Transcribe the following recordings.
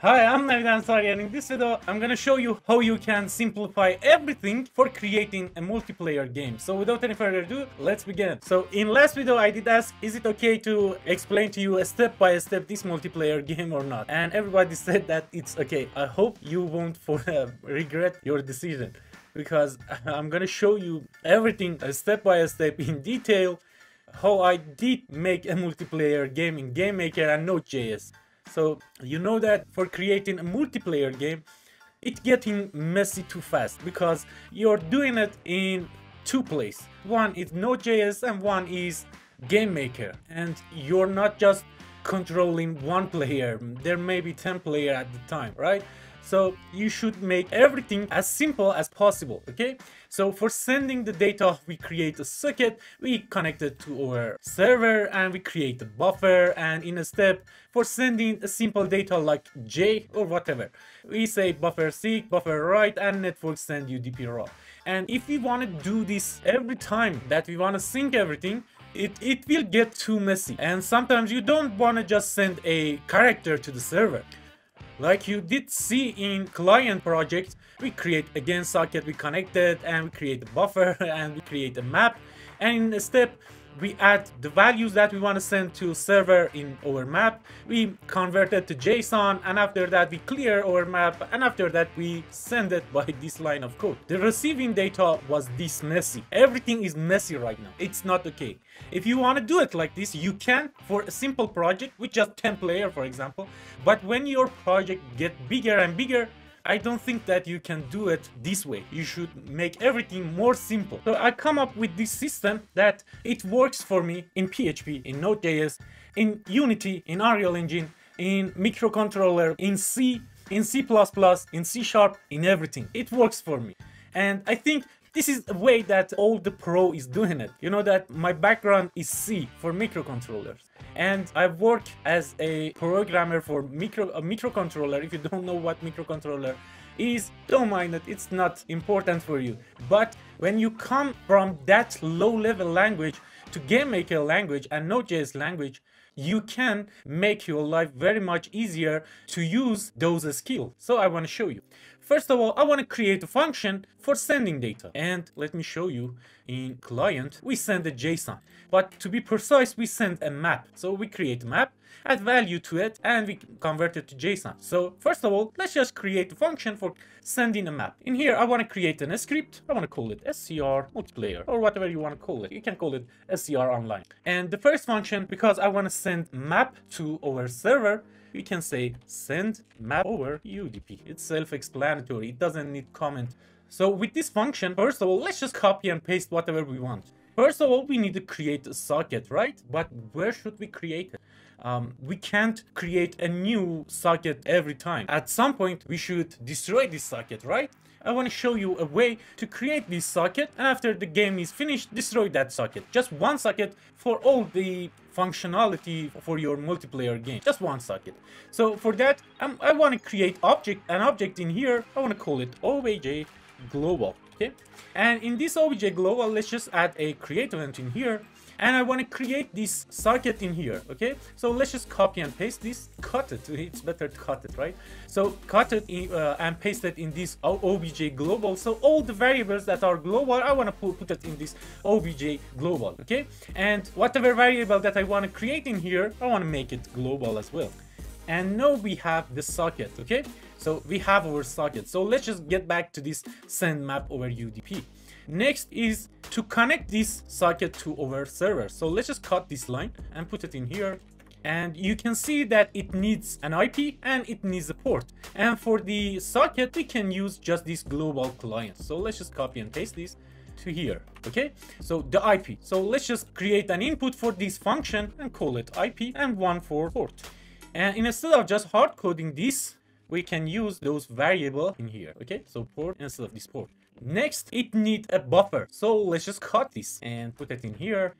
Hi, I'm Navid Ansari and in this video I'm gonna show you how you can simplify everything for creating a multiplayer game. So without any further ado, let's begin. So in last video I did ask, is it okay to explain to you a step by step this multiplayer game or not? And everybody said that it's okay. I hope you won't for, uh, regret your decision because I'm gonna show you everything uh, step by step in detail how I did make a multiplayer game in GameMaker and Node.js. So you know that for creating a multiplayer game, it's getting messy too fast because you're doing it in two places. One is Node.js and one is GameMaker. And you're not just controlling one player, there may be 10 player at the time, right? So you should make everything as simple as possible, okay? So for sending the data, we create a socket, we connect it to our server and we create a buffer and in a step for sending a simple data like J or whatever, we say buffer seek, buffer write and network send UDP raw. And if we want to do this every time that we want to sync everything, it, it will get too messy and sometimes you don't want to just send a character to the server like you did see in client project, we create again socket, we connect it and we create a buffer and we create a map. And in step, we add the values that we want to send to server in our map. We convert it to json and after that we clear our map and after that we send it by this line of code. The receiving data was this messy. Everything is messy right now. It's not okay. If you want to do it like this you can for a simple project with just 10 player for example. But when your project get bigger and bigger I don't think that you can do it this way. You should make everything more simple. So I come up with this system that it works for me in PHP, in Node.js, in Unity, in Unreal Engine, in microcontroller, in C, in C++, in C Sharp, in everything. It works for me. And I think this is a way that all the pro is doing it. You know that my background is C for microcontrollers and I work as a programmer for micro a microcontroller. If you don't know what microcontroller is, don't mind it, it's not important for you. But when you come from that low level language to game maker language and Node.js language, you can make your life very much easier to use those skills. So I want to show you. First of all, I want to create a function for sending data. And let me show you in client, we send a JSON. But to be precise, we send a map. So we create a map, add value to it, and we convert it to JSON. So first of all, let's just create a function for sending a map. In here, I want to create a script. I want to call it scr multiplayer or whatever you want to call it. You can call it scr online. And the first function, because I want to send map to our server, we can say send map over UDP. It's self-explanatory, it doesn't need comment. So with this function, first of all, let's just copy and paste whatever we want. First of all, we need to create a socket, right? But where should we create it? Um, we can't create a new socket every time. At some point, we should destroy this socket, right? I want to show you a way to create this socket and after the game is finished, destroy that socket. Just one socket for all the functionality for your multiplayer game. Just one socket. So for that, um, I want to create object, an object in here. I want to call it obj global. Okay. And in this obj global, let's just add a create event in here and I want to create this socket in here, okay? So let's just copy and paste this, cut it, it's better to cut it, right? So cut it in, uh, and paste it in this obj global. So all the variables that are global, I want to put, put it in this obj global, okay? And whatever variable that I want to create in here, I want to make it global as well. And now we have the socket, okay? So we have our socket. So let's just get back to this send map over UDP. Next is to connect this socket to our server. So let's just cut this line and put it in here. And you can see that it needs an IP and it needs a port. And for the socket, we can use just this global client. So let's just copy and paste this to here okay so the ip so let's just create an input for this function and call it ip and one for port and instead of just hard coding this we can use those variable in here okay? So port instead of this port Next, it needs a buffer. So let's just cut this and put it in here.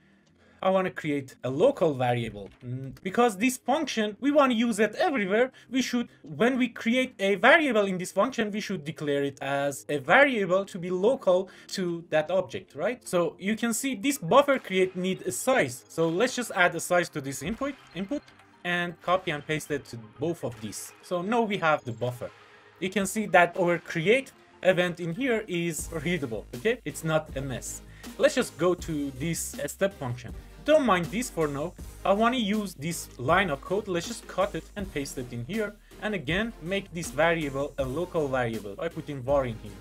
I want to create a local variable. Mm, because this function we want to use it everywhere. We should when we create a variable in this function we should declare it as a variable to be local to that object right? So you can see this buffer create need a size. So let's just add a size to this input input and copy and paste it to both of these. So now we have the buffer. You can see that our create event in here is readable, okay? It's not a mess. Let's just go to this step function. Don't mind this for now. I want to use this line of code. Let's just cut it and paste it in here. And again, make this variable a local variable by putting var in here.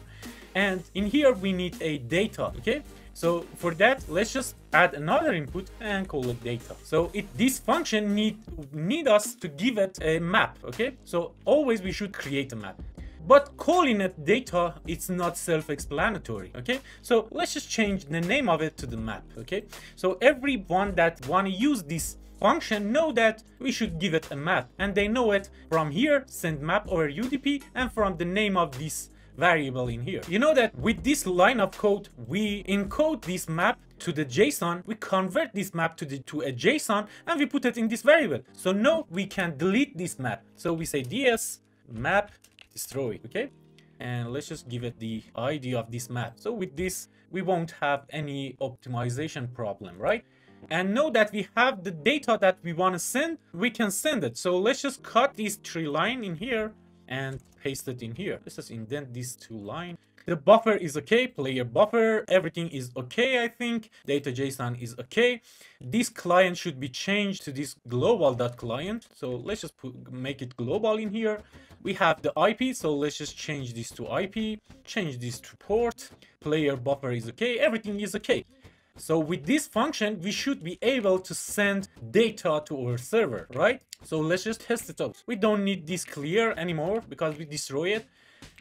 And in here, we need a data, okay? So for that, let's just add another input and call it data. So it this function need need us to give it a map, okay? So always we should create a map. But calling it data, it's not self-explanatory, okay? So let's just change the name of it to the map, okay? So everyone that wanna use this function know that we should give it a map and they know it from here send map over UDP and from the name of this variable in here. You know that with this line of code, we encode this map to the JSON, we convert this map to, the, to a JSON and we put it in this variable. So now we can delete this map. So we say ds map destroy, okay? And let's just give it the ID of this map. So with this, we won't have any optimization problem, right? And know that we have the data that we want to send, we can send it. So let's just cut these three line in here and paste it in here. Let's just indent these two lines. The buffer is okay, player buffer, everything is okay, I think. Data JSON is okay. This client should be changed to this global.client. So let's just put, make it global in here. We have the IP, so let's just change this to IP, change this to port. Player buffer is okay, everything is okay. So with this function, we should be able to send data to our server, right? So let's just test it out. We don't need this clear anymore because we destroy it.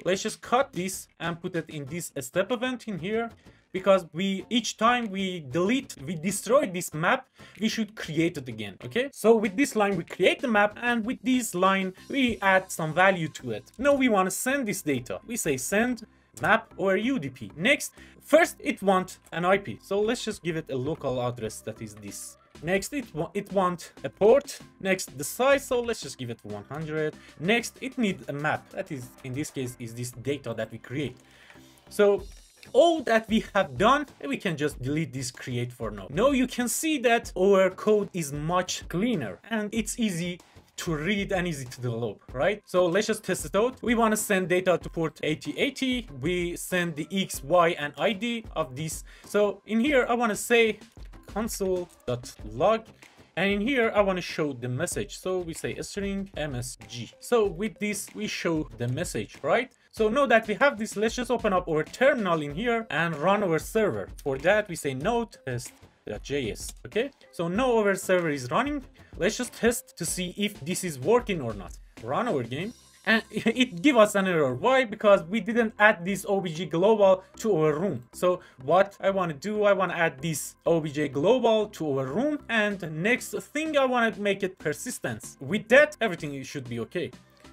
Let's just cut this and put it in this step event in here because we each time we delete we destroy this map we should create it again okay so with this line we create the map and with this line we add some value to it now we want to send this data we say send map or UDP. Next, first it want an IP. So let's just give it a local address that is this. Next, it, wa it want a port. Next, the size, so let's just give it 100. Next, it need a map. That is, in this case, is this data that we create. So all that we have done, we can just delete this create for now. Now you can see that our code is much cleaner and it's easy to read and easy to develop, right? So let's just test it out. We want to send data to port 8080. We send the X, Y, and ID of this. So in here, I want to say console.log and in here, I want to show the message. So we say a string msg. So with this, we show the message, right? So now that we have this, let's just open up our terminal in here and run our server. For that, we say node test JS. Okay, so now our server is running. Let's just test to see if this is working or not. Run our game. And it give us an error. Why? Because we didn't add this obj global to our room. So what i want to do i want to add this obj global to our room. And next thing i want to make it persistence with that everything should be okay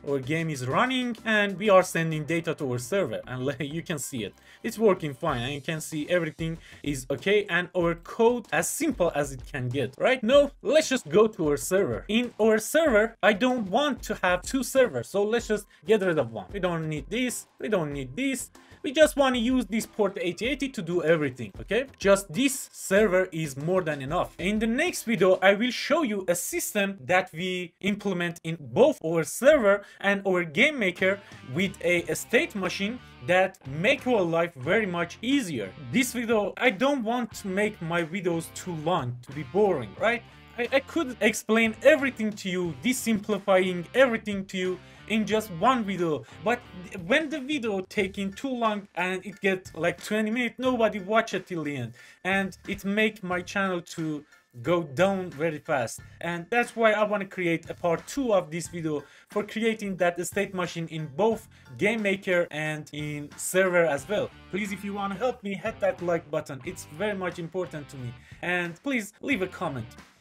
our game is running and we are sending data to our server and you can see it. It's working fine and you can see everything is okay and our code as simple as it can get right? Now let's just go to our server. In our server i don't want to have two servers so let's just get rid of one. We don't need this we don't need this we just want to use this port 8080 to do everything, okay? Just this server is more than enough. In the next video, I will show you a system that we implement in both our server and our game maker with a state machine that make our life very much easier. This video, I don't want to make my videos too long, to be boring, right? I, I could explain everything to you, desimplifying everything to you in just one video. But when the video taking too long and it get like 20 minutes nobody watch it till the end. And it make my channel to go down very fast. And that's why I want to create a part 2 of this video for creating that state machine in both game maker and in server as well. Please if you want to help me hit that like button. It's very much important to me. And please leave a comment